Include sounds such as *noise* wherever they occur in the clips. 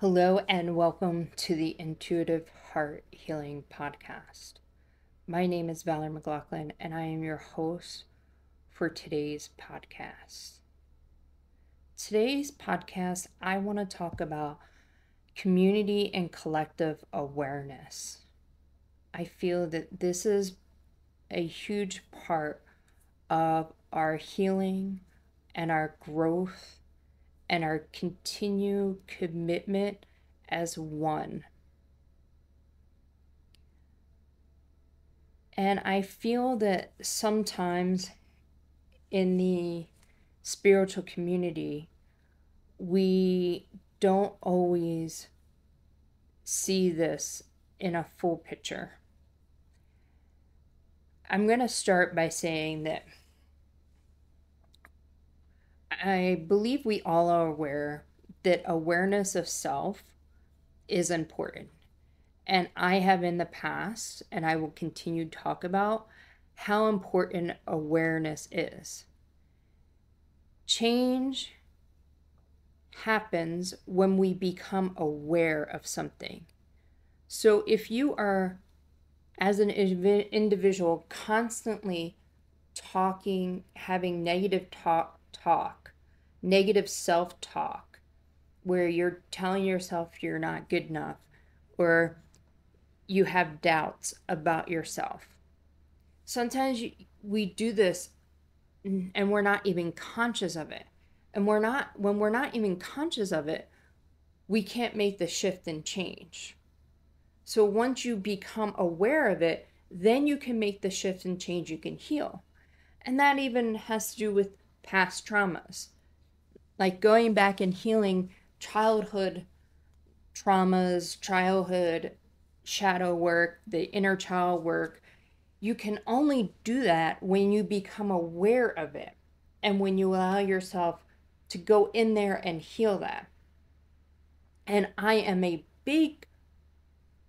Hello, and welcome to the Intuitive Heart Healing Podcast. My name is Valerie McLaughlin, and I am your host for today's podcast. Today's podcast, I want to talk about community and collective awareness. I feel that this is a huge part of our healing and our growth and our continued commitment as one. And I feel that sometimes in the spiritual community, we don't always see this in a full picture. I'm going to start by saying that I believe we all are aware that awareness of self is important. And I have in the past, and I will continue to talk about how important awareness is. Change happens when we become aware of something. So if you are, as an individual, constantly talking, having negative talk, talk, negative self talk, where you're telling yourself you're not good enough or you have doubts about yourself. Sometimes you, we do this and we're not even conscious of it. And we're not, when we're not even conscious of it, we can't make the shift and change. So once you become aware of it, then you can make the shift and change, you can heal. And that even has to do with past traumas. Like going back and healing childhood traumas, childhood shadow work, the inner child work. You can only do that when you become aware of it and when you allow yourself to go in there and heal that. And I am a big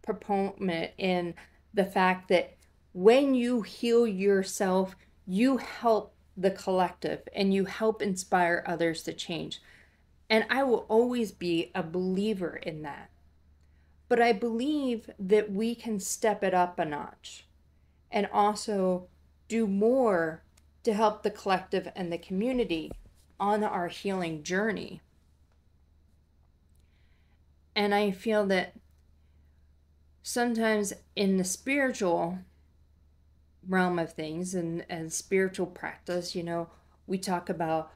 proponent in the fact that when you heal yourself, you help the collective and you help inspire others to change. And I will always be a believer in that. But I believe that we can step it up a notch and also do more to help the collective and the community on our healing journey. And I feel that sometimes in the spiritual realm of things and, and spiritual practice, you know, we talk about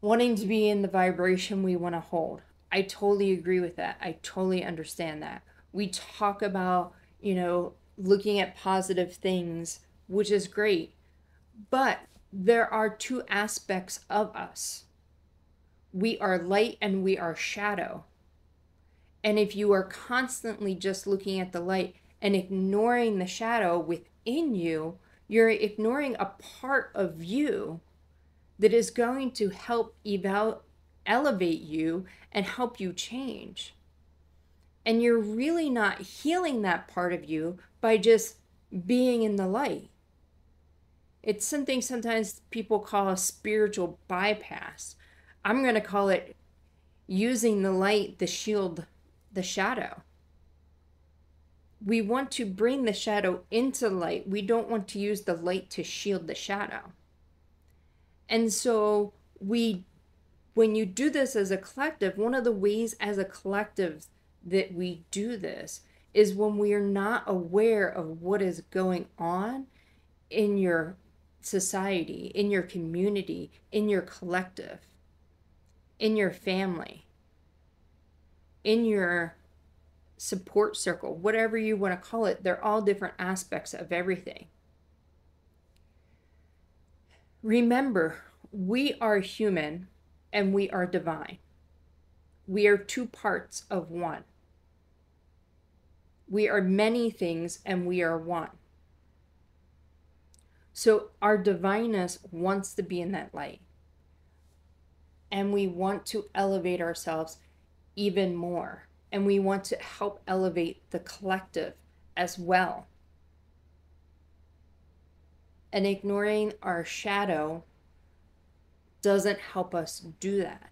wanting to be in the vibration we want to hold. I totally agree with that. I totally understand that. We talk about, you know, looking at positive things, which is great. But there are two aspects of us we are light and we are shadow. And if you are constantly just looking at the light and ignoring the shadow within you, you're ignoring a part of you that is going to help eval- elevate you and help you change. And you're really not healing that part of you by just being in the light. It's something sometimes people call a spiritual bypass. I'm going to call it using the light, the shield, the shadow we want to bring the shadow into light. We don't want to use the light to shield the shadow. And so we when you do this as a collective, one of the ways as a collective that we do this is when we are not aware of what is going on in your society, in your community, in your collective, in your family, in your support circle, whatever you want to call it, they're all different aspects of everything. Remember, we are human and we are divine. We are two parts of one. We are many things and we are one. So our divineness wants to be in that light. And we want to elevate ourselves even more and we want to help elevate the collective as well. And ignoring our shadow doesn't help us do that.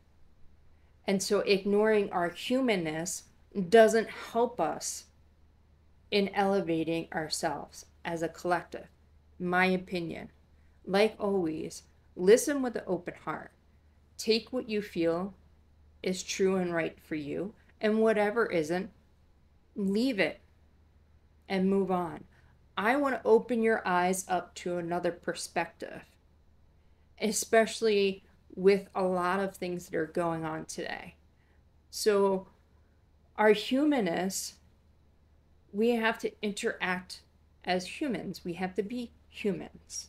And so ignoring our humanness doesn't help us in elevating ourselves as a collective. My opinion. Like always, listen with an open heart. Take what you feel is true and right for you, and whatever isn't, leave it and move on. I want to open your eyes up to another perspective, especially with a lot of things that are going on today. So, our humanness, we have to interact as humans, we have to be humans.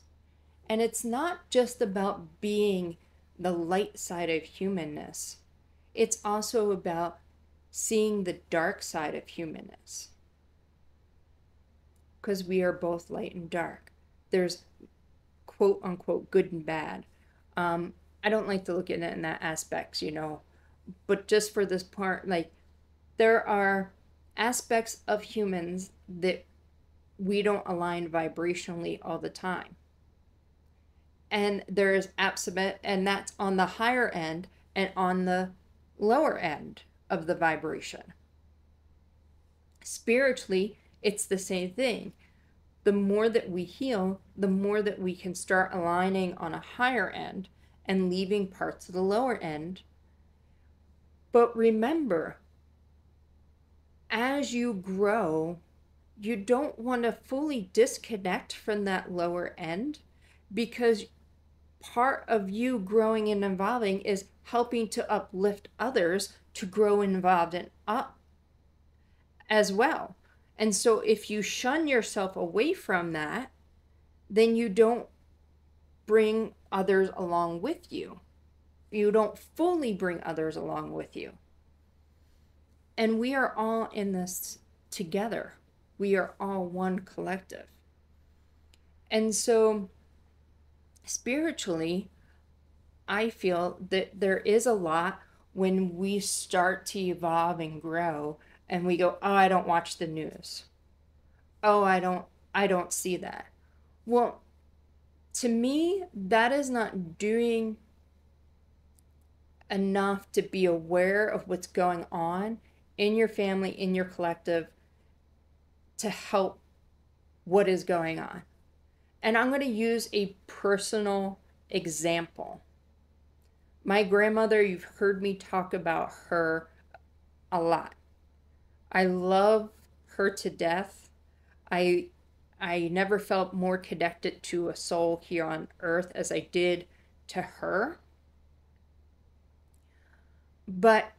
And it's not just about being the light side of humanness, it's also about seeing the dark side of humanness. Because we are both light and dark. There's quote unquote good and bad. Um, I don't like to look at it in that aspects, you know, but just for this part, like there are aspects of humans that we don't align vibrationally all the time. And there's absolute, and that's on the higher end and on the lower end of the vibration. Spiritually, it's the same thing. The more that we heal, the more that we can start aligning on a higher end and leaving parts of the lower end. But remember, as you grow, you don't want to fully disconnect from that lower end because part of you growing and evolving is helping to uplift others to grow involved and up as well. And so if you shun yourself away from that, then you don't bring others along with you. You don't fully bring others along with you. And we are all in this together. We are all one collective. And so, spiritually, I feel that there is a lot when we start to evolve and grow and we go, "Oh, I don't watch the news." "Oh, I don't I don't see that." Well, to me, that is not doing enough to be aware of what's going on in your family, in your collective, to help what is going on. And I'm going to use a personal example. My grandmother, you've heard me talk about her a lot. I love her to death. I I never felt more connected to a soul here on earth as I did to her. But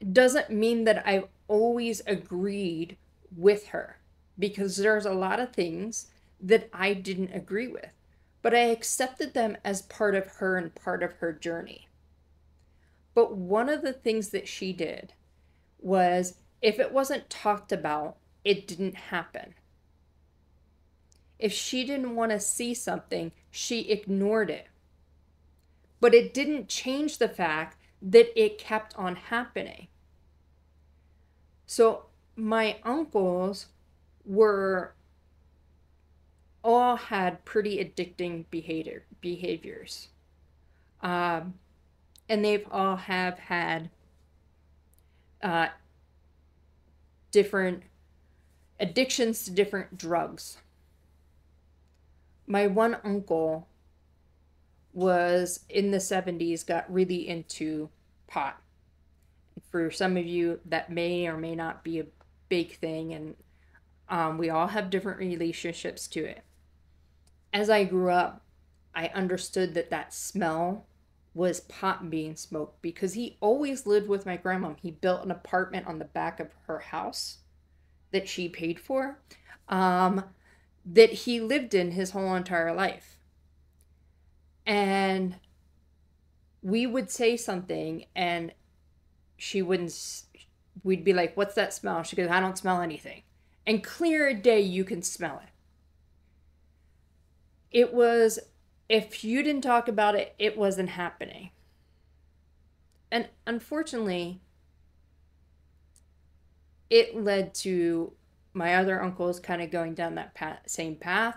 it doesn't mean that I've always agreed with her because there's a lot of things that I didn't agree with, but I accepted them as part of her and part of her journey. But one of the things that she did was if it wasn't talked about, it didn't happen. If she didn't want to see something, she ignored it. But it didn't change the fact that it kept on happening. So my uncles were all had pretty addicting behavior behaviors. Um, and they've all have had uh, different addictions to different drugs. My one uncle was in the 70s got really into pot. For some of you that may or may not be a big thing and um, we all have different relationships to it. As i grew up i understood that that smell was pot being smoked because he always lived with my grandma. He built an apartment on the back of her house that she paid for um, that he lived in his whole entire life. And we would say something and she wouldn't we'd be like what's that smell? She goes i don't smell anything. And clear day you can smell it. It was if you didn't talk about it it wasn't happening and unfortunately it led to my other uncles kind of going down that path, same path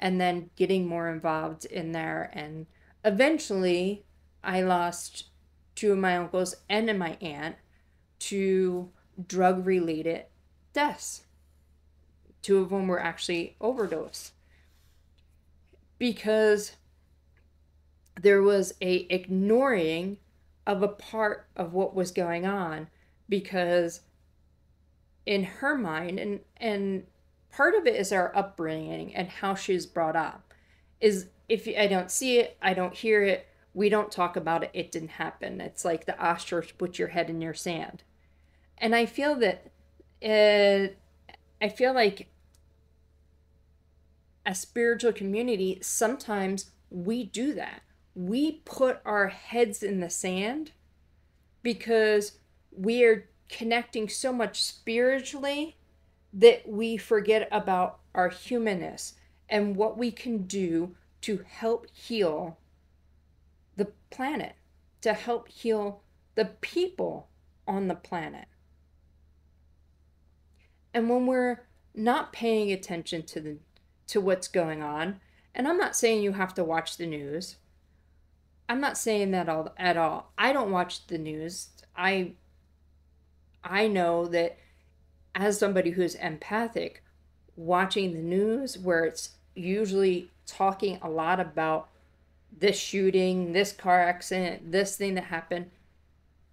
and then getting more involved in there and eventually i lost two of my uncles and my aunt to drug related deaths. Two of them were actually overdose. Because there was a ignoring of a part of what was going on because in her mind and and part of it is our upbringing and how she's brought up is if I don't see it, I don't hear it, we don't talk about it, it didn't happen. It's like the ostrich put your head in your sand. And I feel that it, I feel like a spiritual community, sometimes we do that. We put our heads in the sand because we are connecting so much spiritually that we forget about our humanness and what we can do to help heal the planet, to help heal the people on the planet. And when we're not paying attention to the to what's going on, and I'm not saying you have to watch the news. I'm not saying that all at all. I don't watch the news. I I know that as somebody who's empathic, watching the news where it's usually talking a lot about this shooting, this car accident, this thing that happened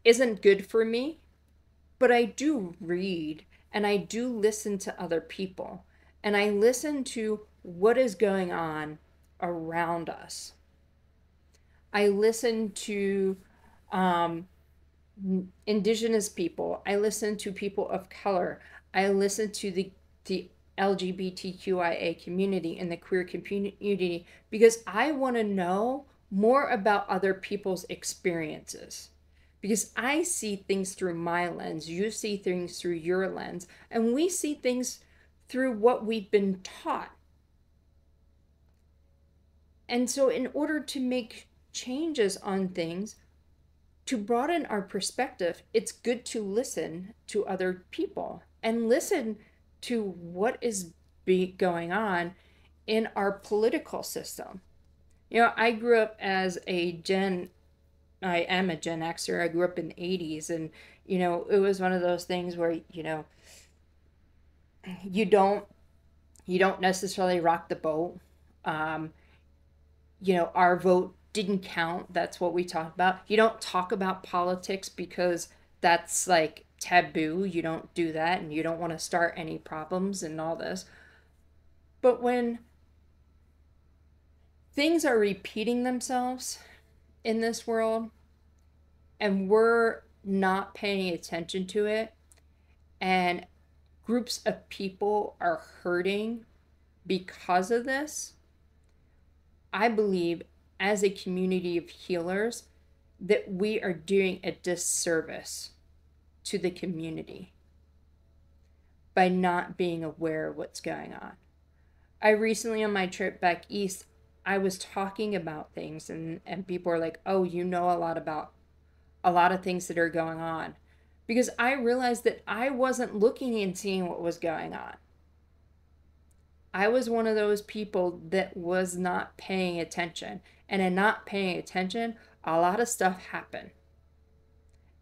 isn't good for me. But I do read and I do listen to other people and I listen to what is going on around us. I listen to um, indigenous people. I listen to people of color. I listen to the the LGBTQIA community and the queer community because I want to know more about other people's experiences. Because I see things through my lens, you see things through your lens, and we see things through what we've been taught. And so, in order to make changes on things, to broaden our perspective, it's good to listen to other people and listen to what is be going on in our political system. You know, I grew up as a Gen I am a Gen Xer. I grew up in the 80s and you know, it was one of those things where, you know, you don't you don't necessarily rock the boat. Um, you know, our vote didn't count. That's what we talked about. You don't talk about politics because that's like taboo. You don't do that and you don't want to start any problems and all this. But when things are repeating themselves in this world and we're not paying attention to it and groups of people are hurting because of this, I believe as a community of healers that we are doing a disservice to the community by not being aware of what's going on. I recently, on my trip back east, I was talking about things, and, and people are like, oh, you know a lot about a lot of things that are going on. Because I realized that I wasn't looking and seeing what was going on. I was one of those people that was not paying attention. And in not paying attention, a lot of stuff happened.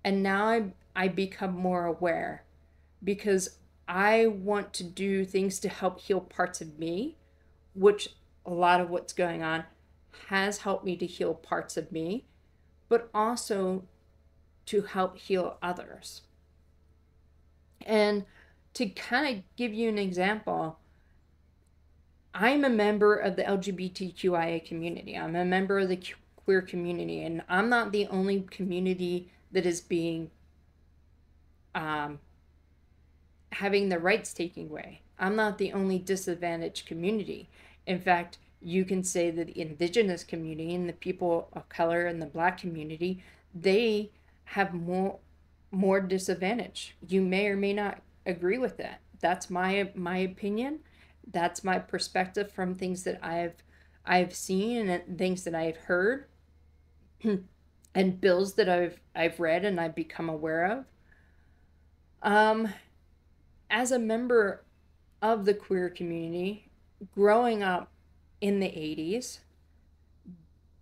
And now I I become more aware because I want to do things to help heal parts of me, which a lot of what's going on has helped me to heal parts of me, but also to help heal others. And to kind of give you an example, I'm a member of the LGBTQIA community. I'm a member of the queer community, and I'm not the only community that is being um, having the rights taken away. I'm not the only disadvantaged community. In fact, you can say that the indigenous community and the people of color and the black community, they have more more disadvantage. You may or may not agree with that. That's my my opinion. That's my perspective from things that I've I've seen and things that I've heard *clears throat* and bills that I've I've read and I've become aware of. Um, as a member of the queer community, growing up in the 80s,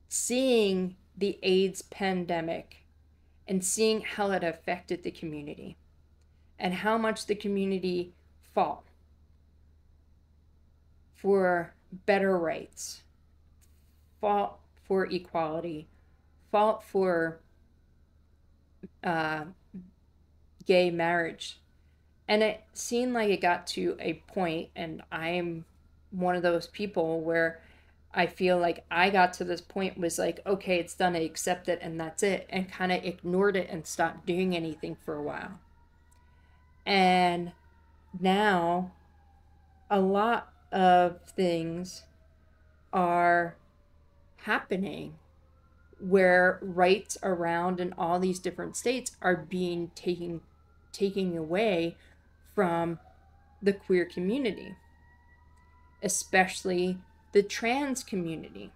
seeing the AIDS pandemic and seeing how it affected the community, and how much the community fought for better rights, fought for equality, fought for uh, gay marriage. And it seemed like it got to a point, and I'm one of those people where I feel like I got to this point was like, okay, it's done, I accept it, and that's it, and kind of ignored it and stopped doing anything for a while. And now, a lot of things are happening where rights around in all these different states are being taken taking away from the queer community especially the trans community.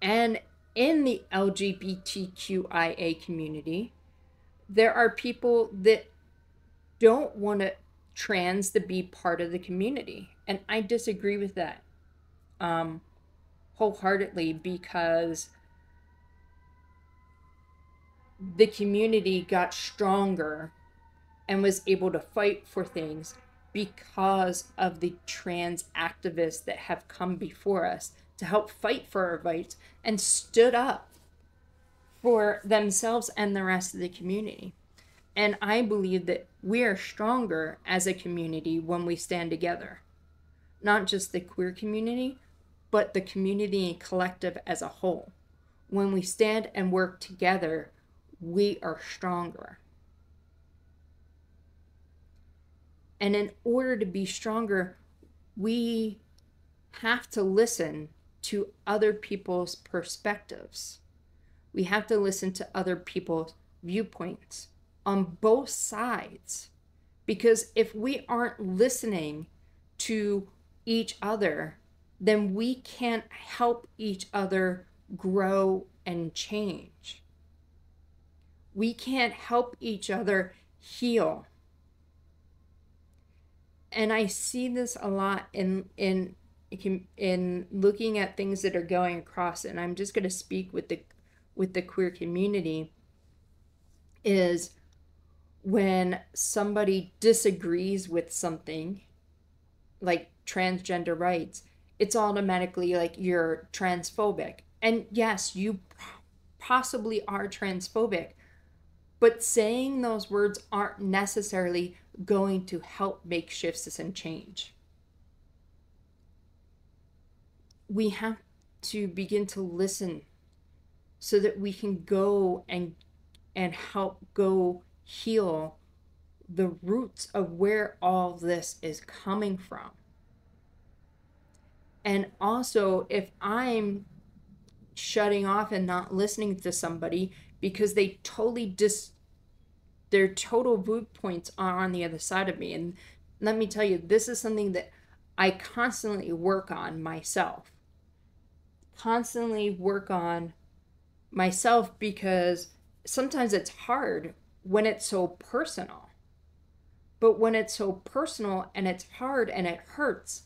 And in the LGBTQIA community there are people that don't want to trans to be part of the community and I disagree with that um wholeheartedly because the community got stronger and was able to fight for things because of the trans activists that have come before us to help fight for our rights and stood up for themselves and the rest of the community. And I believe that we are stronger as a community when we stand together. Not just the queer community, but the community and collective as a whole. When we stand and work together, we are stronger. And in order to be stronger, we have to listen to other people's perspectives. We have to listen to other people's viewpoints on both sides. Because if we aren't listening to each other, then we can't help each other grow and change. We can't help each other heal. And I see this a lot in in in looking at things that are going across and I'm just going to speak with the with the queer community is when somebody disagrees with something like transgender rights it's automatically like you're transphobic. And yes, you possibly are transphobic, but saying those words aren't necessarily going to help make shifts and change. We have to begin to listen so that we can go and and help go heal the roots of where all this is coming from. And also, if I'm shutting off and not listening to somebody because they totally dis their total viewpoints are on the other side of me. And let me tell you, this is something that I constantly work on myself. Constantly work on myself because sometimes it's hard when it's so personal. But when it's so personal and it's hard and it hurts,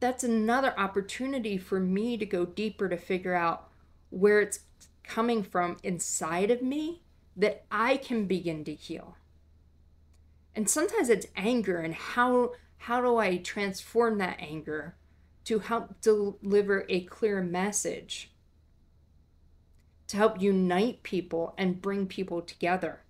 that's another opportunity for me to go deeper to figure out where it's coming from inside of me that I can begin to heal. And sometimes it's anger and how how do I transform that anger to help deliver a clear message? To help unite people and bring people together.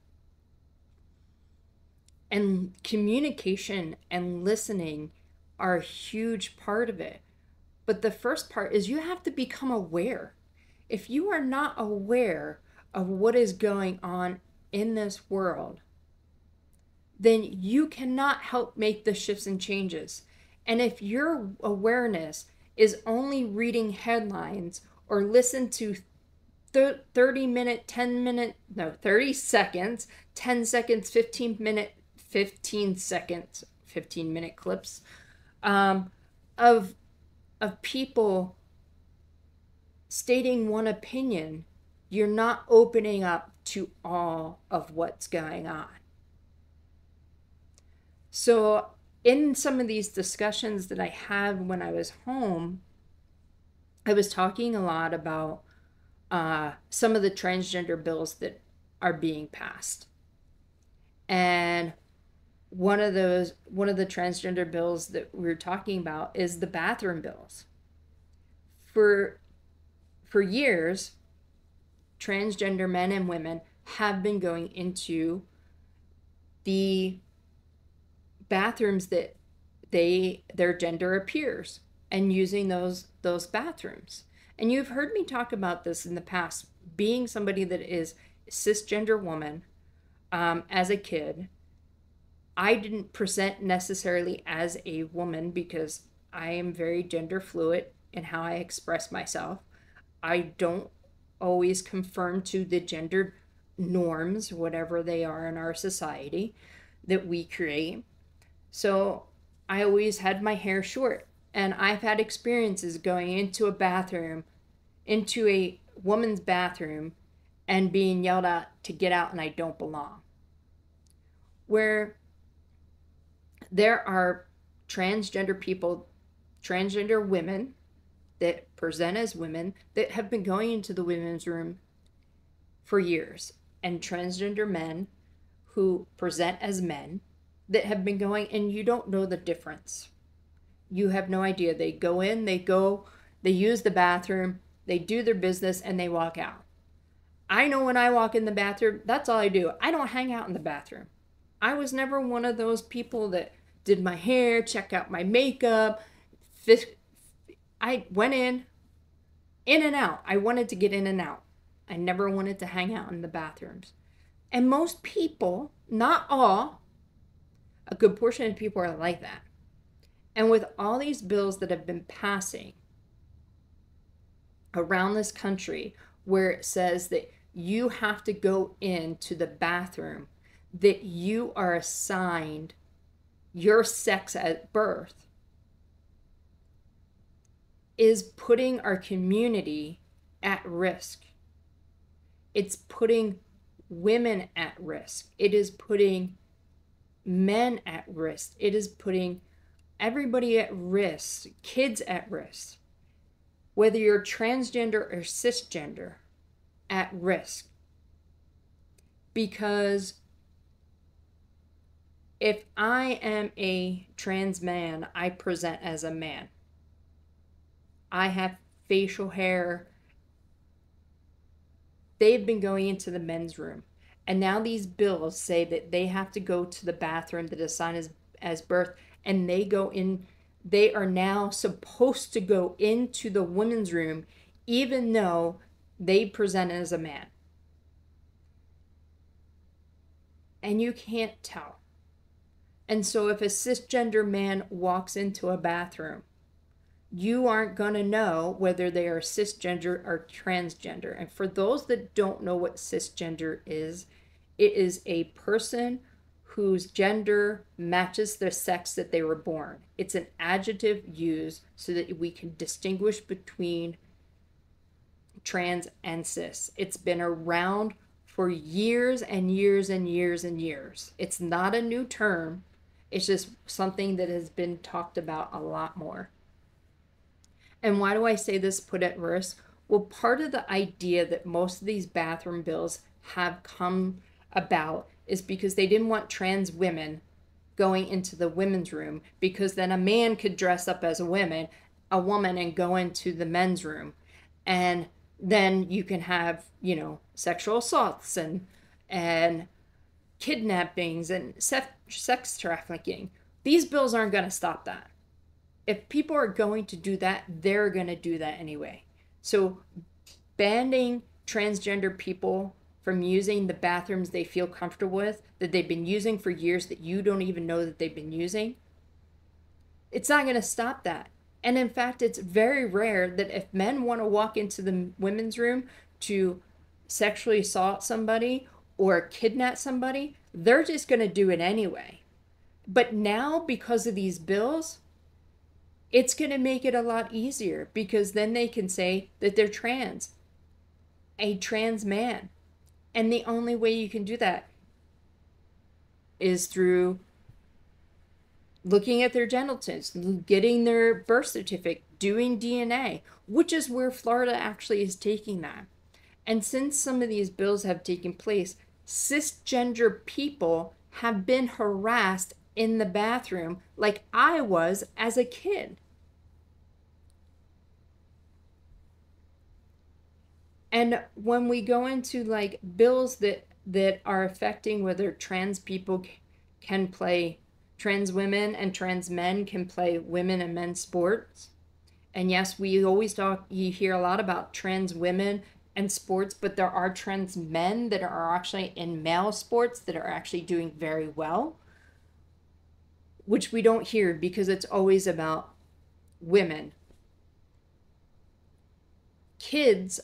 And communication and listening are a huge part of it. But the first part is you have to become aware. If you are not aware of what is going on in this world, then you cannot help make the shifts and changes. And if your awareness is only reading headlines or listen to 30 minute, 10 minute, no, 30 seconds, 10 seconds, 15 minute, 15 seconds, 15 minute clips um, of of people stating one opinion, you're not opening up to all of what's going on. So, in some of these discussions that I had when I was home, I was talking a lot about uh, some of the transgender bills that are being passed. And one of those one of the transgender bills that we are talking about is the bathroom bills. For for years, transgender men and women have been going into the bathrooms that they their gender appears and using those those bathrooms. And you've heard me talk about this in the past, being somebody that is cisgender woman um, as a kid. I didn't present necessarily as a woman because I am very gender fluid in how I express myself. I don't always conform to the gender norms, whatever they are in our society that we create. So I always had my hair short. And I've had experiences going into a bathroom, into a woman's bathroom, and being yelled at to get out and I don't belong. Where there are transgender people, transgender women that present as women that have been going into the women's room for years, and transgender men who present as men that have been going, and you don't know the difference. You have no idea. They go in, they go, they use the bathroom, they do their business, and they walk out. I know when I walk in the bathroom, that's all I do. I don't hang out in the bathroom. I was never one of those people that did my hair, check out my makeup. I went in, in and out. I wanted to get in and out. I never wanted to hang out in the bathrooms. And most people, not all, a good portion of people are like that. And with all these bills that have been passing around this country, where it says that you have to go into the bathroom, that you are assigned your sex at birth, is putting our community at risk. It's putting women at risk. It is putting men at risk. It is putting everybody at risk, kids at risk, whether you're transgender or cisgender, at risk. Because if I am a trans man, I present as a man. I have facial hair. They've been going into the men's room. And now these bills say that they have to go to the bathroom that is assigned as, as birth, and they go in, they are now supposed to go into the women's room, even though they present as a man. And you can't tell. And so if a cisgender man walks into a bathroom, you aren't going to know whether they are cisgender or transgender. And for those that don't know what cisgender is, it is a person whose gender matches the sex that they were born. It's an adjective used so that we can distinguish between trans and cis. It's been around for years and years and years and years. It's not a new term, it's just something that has been talked about a lot more. And why do I say this put at risk? Well, part of the idea that most of these bathroom bills have come about is because they didn't want trans women going into the women's room because then a man could dress up as a woman, a woman and go into the men's room. And then you can have, you know, sexual assaults and and kidnappings and sex trafficking. These bills aren't going to stop that. If people are going to do that, they're going to do that anyway. So banning transgender people from using the bathrooms they feel comfortable with that they've been using for years that you don't even know that they've been using, it's not going to stop that. And in fact, it's very rare that if men want to walk into the women's room to sexually assault somebody or kidnap somebody, they're just going to do it anyway. But now, because of these bills, it's going to make it a lot easier because then they can say that they're trans, a trans man. And the only way you can do that is through looking at their genitals, getting their birth certificate, doing DNA, which is where Florida actually is taking that. And since some of these bills have taken place, cisgender people have been harassed in the bathroom like I was as a kid. And when we go into like bills that that are affecting whether trans people can play trans women and trans men can play women and men's sports. And yes, we always talk you hear a lot about trans women and sports, but there are trans men that are actually in male sports that are actually doing very well, which we don't hear because it's always about women. Kids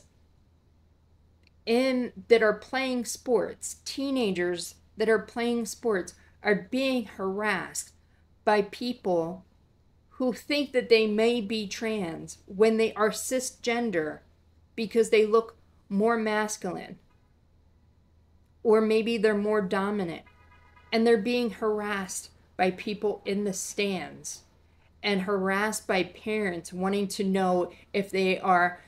in that are playing sports, teenagers that are playing sports are being harassed by people who think that they may be trans when they are cisgender because they look more masculine or maybe they're more dominant and they're being harassed by people in the stands and harassed by parents wanting to know if they are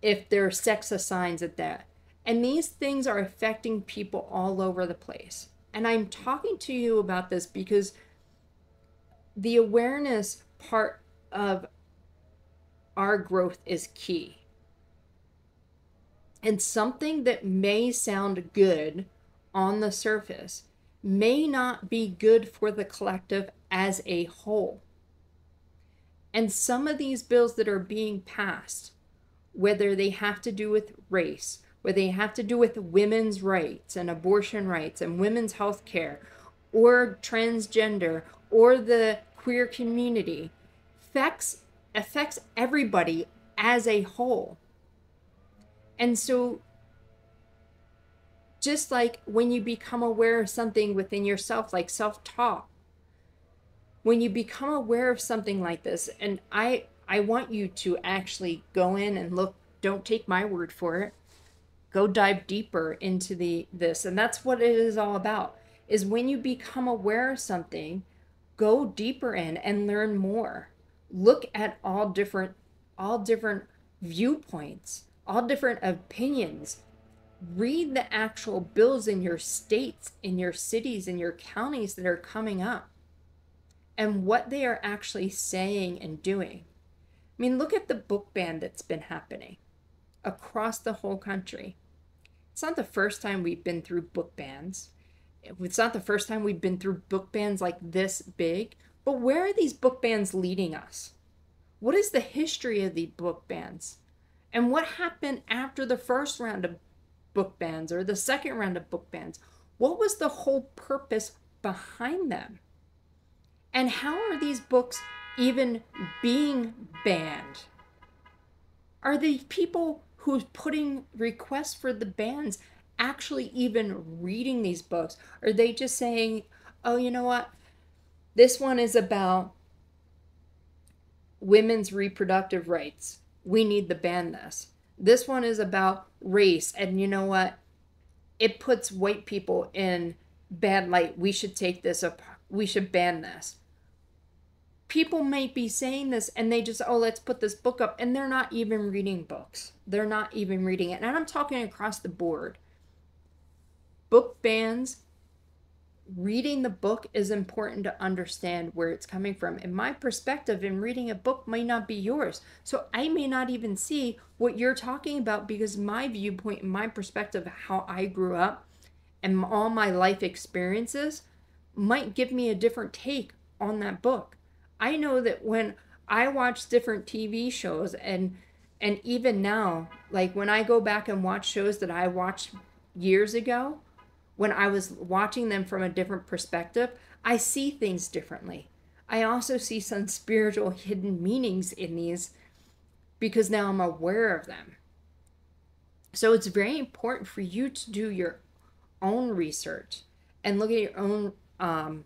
if their sex assigns at that. And these things are affecting people all over the place. And I'm talking to you about this because the awareness part of our growth is key. And something that may sound good on the surface may not be good for the collective as a whole. And some of these bills that are being passed whether they have to do with race, whether they have to do with women's rights and abortion rights and women's health care, or transgender, or the queer community, affects, affects everybody as a whole. And so, just like when you become aware of something within yourself, like self talk, when you become aware of something like this, and I I want you to actually go in and look. Don't take my word for it. Go dive deeper into the this, and that's what it is all about. Is when you become aware of something, go deeper in and learn more. Look at all different all different viewpoints, all different opinions. Read the actual bills in your states, in your cities, in your counties that are coming up and what they are actually saying and doing. I mean, look at the book ban that's been happening across the whole country. It's not the first time we've been through book bans. It's not the first time we've been through book bans like this big. But where are these book bans leading us? What is the history of the book bans? And what happened after the first round of book bans or the second round of book bans? What was the whole purpose behind them? And how are these books even being banned? Are the people who's putting requests for the bans actually even reading these books? Are they just saying, oh, you know what? This one is about women's reproductive rights. We need to ban this. This one is about race. And you know what? It puts white people in bad light. We should take this up. We should ban this people might be saying this and they just oh let's put this book up and they're not even reading books they're not even reading it and i'm talking across the board book bans reading the book is important to understand where it's coming from. And my perspective in reading a book might not be yours. So i may not even see what you're talking about because my viewpoint my perspective how i grew up and all my life experiences might give me a different take on that book. I know that when I watch different TV shows and and even now, like when I go back and watch shows that I watched years ago, when I was watching them from a different perspective, I see things differently. I also see some *laughs* spiritual hidden meanings in these because now I'm aware of them. So it's very important for you to do your own research and look at your own um,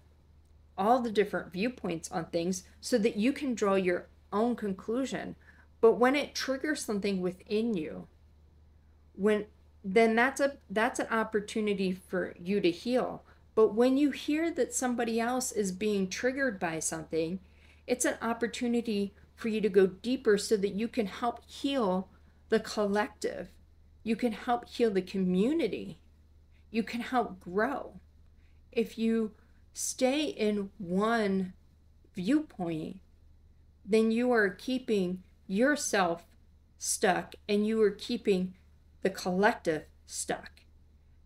all the different viewpoints on things so that you can draw your own conclusion. But when it triggers something within you, when then that's a that's an opportunity for you to heal. But when you hear that somebody else is being triggered by something, it's an opportunity for you to go deeper so that you can help heal the collective. You can help heal the community. You can help grow if you stay in one viewpoint, then you are keeping yourself stuck and you are keeping the collective stuck.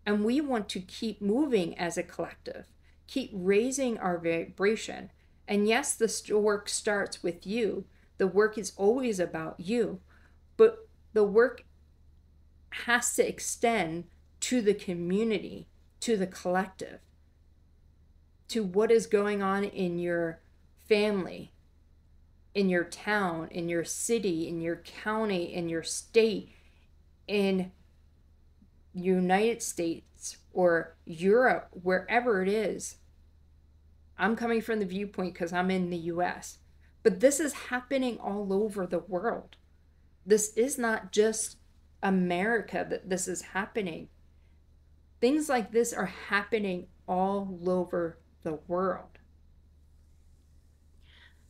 And we want to keep moving as a collective, keep raising our vibration. And yes, the work starts with you. The work is always about you, but the work has to extend to the community, to the collective, to what is going on in your family, in your town, in your city, in your county, in your state, in United States or Europe, wherever it is. I'm coming from the viewpoint because I'm in the US. But this is happening all over the world. This is not just America that this is happening. Things like this are happening all over the world.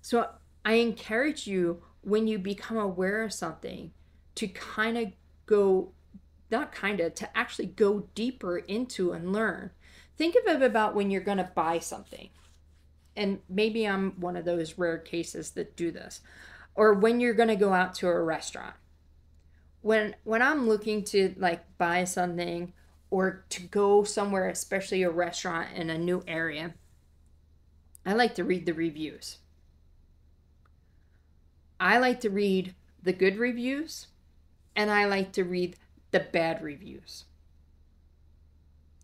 So I encourage you when you become aware of something to kind of go, not kind of, to actually go deeper into and learn. Think of it about when you're going to buy something. And maybe I'm one of those rare cases that do this. Or when you're going to go out to a restaurant. When when I'm looking to like buy something or to go somewhere, especially a restaurant in a new area, I like to read the reviews. I like to read the good reviews and I like to read the bad reviews.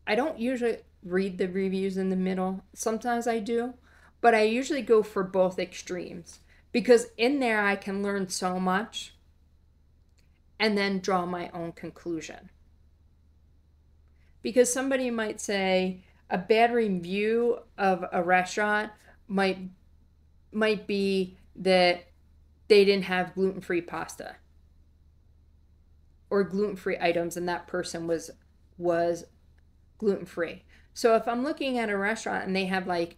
I don't usually read the reviews in the middle. Sometimes I do, but I usually go for both extremes because in there I can learn so much and then draw my own conclusion. Because somebody might say a bad review of a restaurant might might be that they didn't have gluten free pasta or gluten free items and that person was was gluten free. So if I'm looking at a restaurant and they have like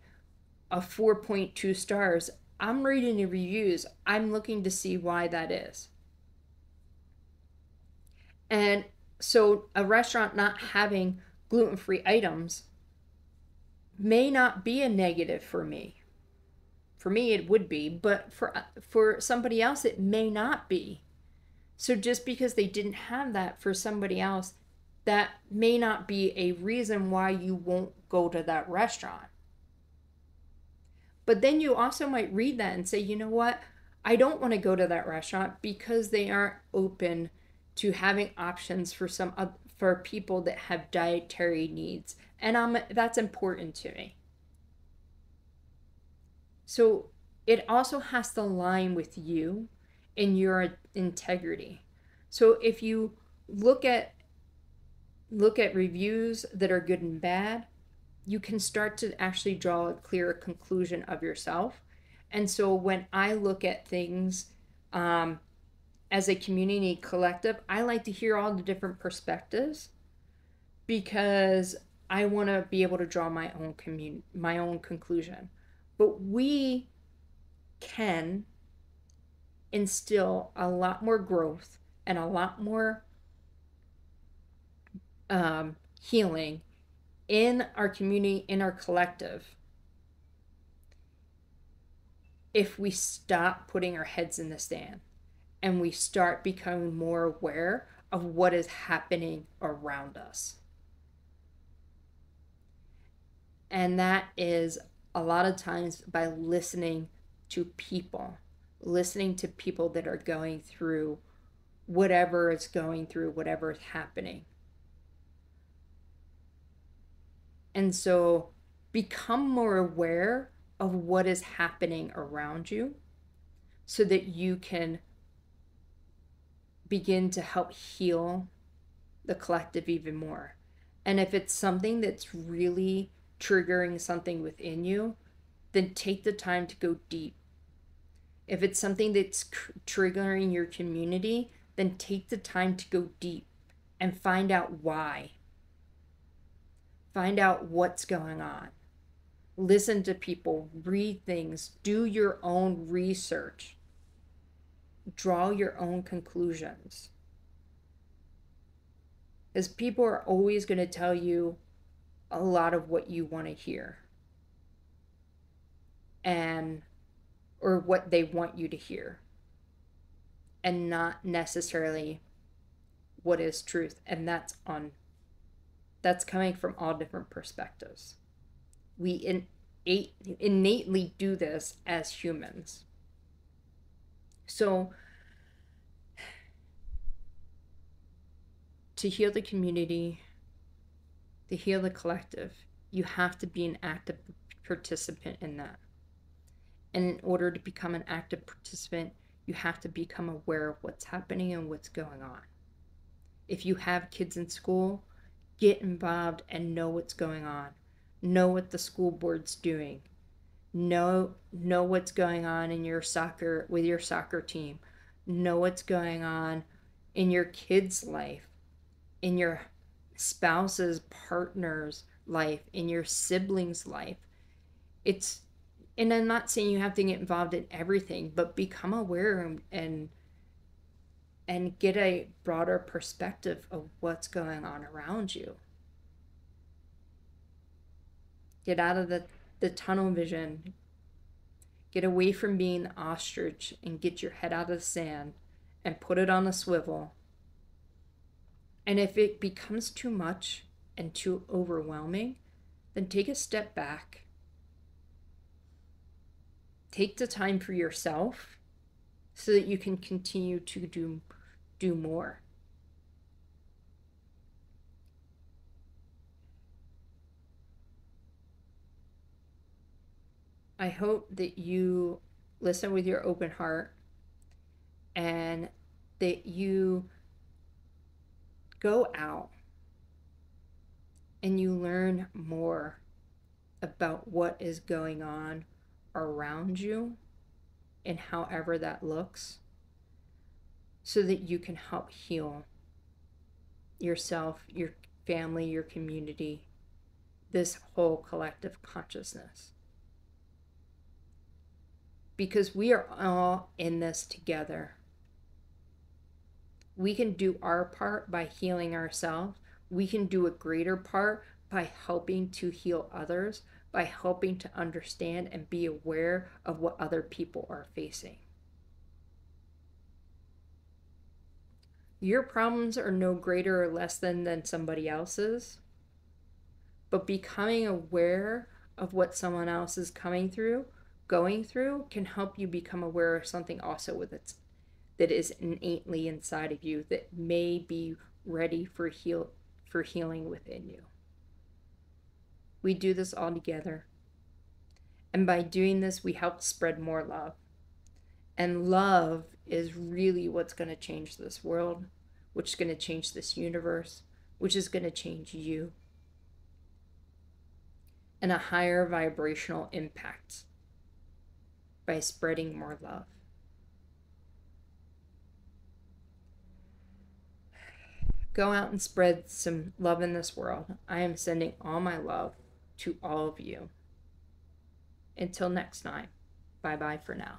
a 4.2 stars, I'm reading the reviews. I'm looking to see why that is. And so a restaurant not having gluten free items may not be a negative for me for me, it would be, but for for somebody else, it may not be. So just because they didn't have that for somebody else, that may not be a reason why you won't go to that restaurant. But then you also might read that and say, you know what? I don't want to go to that restaurant because they aren't open to having options for some for people that have dietary needs, and um, that's important to me. So it also has to align with you and your integrity. So if you look at look at reviews that are good and bad, you can start to actually draw a clearer conclusion of yourself. And so when I look at things um, as a community collective, I like to hear all the different perspectives because I want to be able to draw my own commun- my own conclusion. But we can instill a lot more growth and a lot more um, healing in our community, in our collective, if we stop putting our heads in the sand and we start becoming more aware of what is happening around us. And that is a lot of times by listening to people, listening to people that are going through whatever is going through, whatever is happening. And so become more aware of what is happening around you so that you can begin to help heal the collective even more. And if it's something that's really triggering something within you, then take the time to go deep. If it's something that's triggering your community, then take the time to go deep and find out why. Find out what's going on. Listen to people, read things, do your own research, draw your own conclusions. Because people are always going to tell you a lot of what you want to hear and or what they want you to hear. And not necessarily what is truth. And that's on that's coming from all different perspectives. We innate, innately do this as humans. So to heal the community to heal the collective you have to be an active participant in that and in order to become an active participant you have to become aware of what's happening and what's going on if you have kids in school, get involved and know what's going on. Know what the school board's doing. Know know what's going on in your soccer with your soccer team. Know what's going on in your kids' life, in your spouse's partner's life, in your siblings' life. It's and I'm not saying you have to get involved in everything, but become aware and, and and get a broader perspective of what's going on around you. Get out of the, the tunnel vision. Get away from being the ostrich and get your head out of the sand and put it on a swivel. And if it becomes too much and too overwhelming, then take a step back. Take the time for yourself so that you can continue to do do more. I hope that you listen with your open heart and that you go out and you learn more about what is going on around you and however that looks so that you can help heal yourself, your family, your community, this whole collective consciousness. Because we are all in this together. We can do our part by healing ourselves. We can do a greater part by helping to heal others, by helping to understand and be aware of what other people are facing. your problems are no greater or less than than somebody else's but becoming aware of what someone else is coming through going through can help you become aware of something also with it that is innately inside of you that may be ready for heal for healing within you we do this all together and by doing this we help spread more love and love is really what's going to change this world, which is going to change this universe, which is going to change you. And a higher vibrational impact by spreading more love. Go out and spread some love in this world. I am sending all my love to all of you. Until next time, bye bye for now.